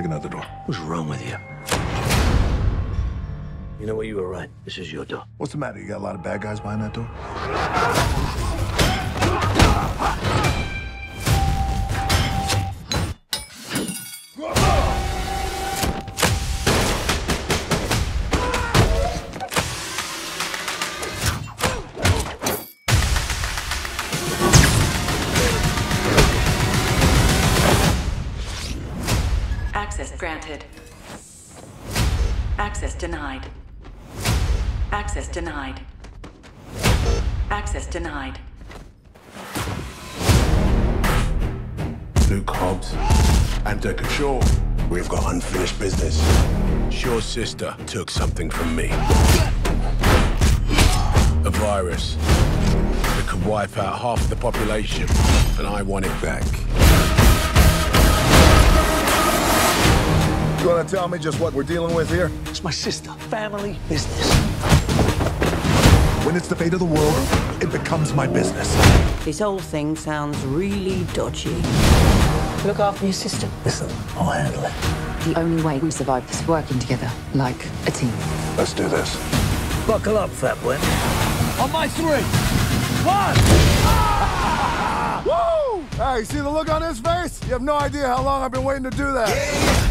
Pick another door. What's wrong with you? You know what? You were right. This is your door. What's the matter? You got a lot of bad guys behind that door? Access granted. Access denied. Access denied. Access denied. Luke Hobbs and Deckard Shaw. We've got unfinished business. Shaw's sister took something from me. A virus that could wipe out half the population, and I want it back. Want to tell me just what we're dealing with here? It's my sister. Family business. When it's the fate of the world, it becomes my business. This whole thing sounds really dodgy. Look after your sister. Listen, I'll handle it. The only way we survive is working together, like a team. Let's do this. Buckle up, fat boy. On my three. One. Ah! Woo! Hey, see the look on his face? You have no idea how long I've been waiting to do that.